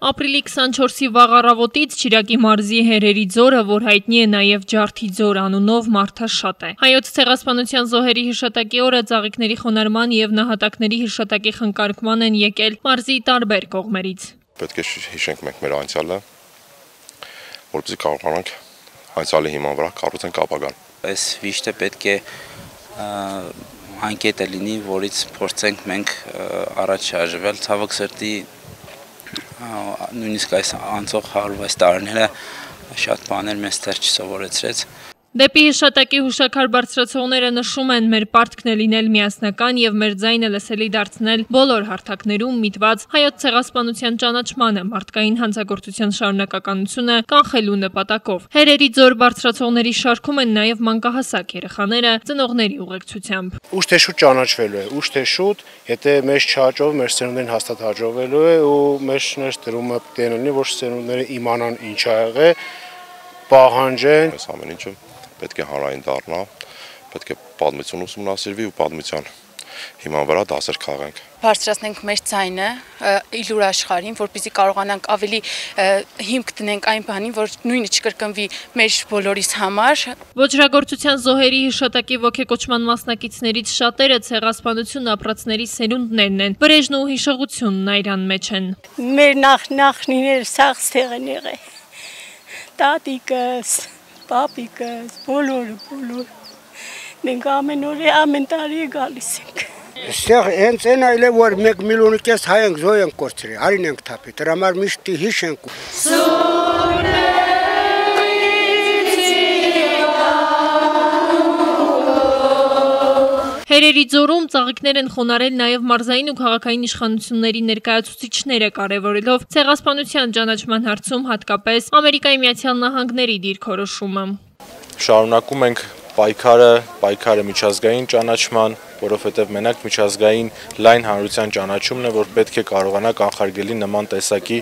Ապրիլի 24-ի վաղ առավոտից Չիրակի մարզի Հերերի ձորը, որ հայտնի է նաև Ջարդի ձոր անունով, մարդաշատ է։ Հայոց ցեղասպանության զոհերի հիշատակի օրը ծաղիկների խոնարհման եւ նահատակների հիշատակի խնկարկման են եկել մարզի տարբեր կողմերից։ Պետք է հիշենք մենք մեր անցյալը, որպեսզի կարողանանք անցյալի հիման վրա կառուցենք ապագան։ Այս վիշտը պետք է անկետը լինի, որից փորձենք մենք առաջ շարժվել։ Ցավոք սրտի նույնիսկ այս անցող 106 տարիները շատ բաներ մեզ դեռ չսովորեցրեց Դեպի հիշատակի հուշակար բարձրացողները նշում են մեր պարտքն է լինել միասնական եւ մեր ձայնը լսելի դարձնել բոլոր հարթակներում միտված հայոց ցեղասպանության ճանաչմանը, մարդկային հանցագործության շարունակականությունը կանխելու նպատակով։ Հերերի ձոր բարձրացողների շարքում են նաեւ մանկահասակ երեխաները ծնողների ուղեկցությամբ։ Ուշ թե շուտ ճանաչվելու է, ուշ թե շուտ, եթե մեզ չհաջով, մեր սերունդին հաստատ հաջողվելու է ու մեր ներս դրումը տենունի, որ սերունդները իմանան ինչ ա եղել, պահանջեն։ Այս ամեն ինչը պետք է հանրային դառնա, պետք է պատմություն ուսումնասիրվի ու պատմության հիման վրա դասեր քաղենք։ Բարձրացնենք մեր ցայնը իլուր աշխարհին, որպեսզի կարողանանք ավելի հիմք դնենք այն բանին, որ նույնը չկրկնվի մեր բոլորիս համար։ Ոչրագործության զոհերի հիշատակի ողեկոչման մասնակիցներից շատերը ցեղասպանություն ապրածների սերունդներն են։ Բրեժն ու հիշողությունն այրան մեջ են։ Մեր նախ նախնիներ սաղ են եղել։ Տատիկս, պապիկս, բոլորը, բոլորը։ Մենք ամեն օր ամեն տարի գալիս ենք։ Այստեղ հենց այն այլ է որ 1 միլիոնի կես հայ ենք զոհ ենք կորցրի, արին ենք թափի, դրա համար միշտ հիշենք։ Հերերի ձորում ծաղիկներ են խոնարել նաև մարզային ու քաղաքային իշխանությունների ներկայացուցիչները, կարևորելով ցեղասպանության ճանաչման հարցում հատկապես Ամերիկայի Միացյալ Նահանգների դիրքորոշումը։ Շարունակում ենք պայքարը, պայքարը միջազգային ճանաչման, որովհետև մենակ միջազգային լայն հանրության ճանաչումն է, որ պետք է կարողանա կանխարգելի նման տեսակի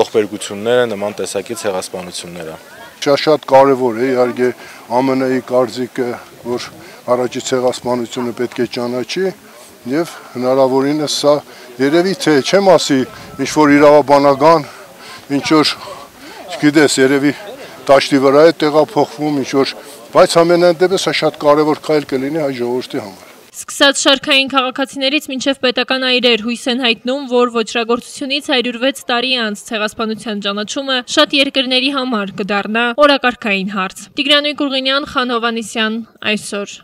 ողբերգությունները, նման տեսակի ցեղասպանությունները։ Շատ կարևոր է իհարկե ԱՄՆ-ի կարծիքը, որ առաջի ցեղասպանությունը պետք է ճանաչի եւ հնարավորինս սա երևի թե չեմ ասի ինչ որ իրավաբանական ինչ որ չգիտես երևի տաշտի վրա է տեղափոխվում ինչ որ բայց ամենայն դեպս սա շատ կարևոր քայլ կլինի հայ ժողովրդի համար Սկսած շարքային քաղաքացիներից մինչև պետական այրեր հույս են հայտնում, որ ոչրագործությունից 106 տարի անց ցեղասպանության ճանաչումը շատ երկրների համար կդառնա օրակարգային հարց։ Տիգրանույն Կուրղինյան, Խան Հովանիսյան, այսօր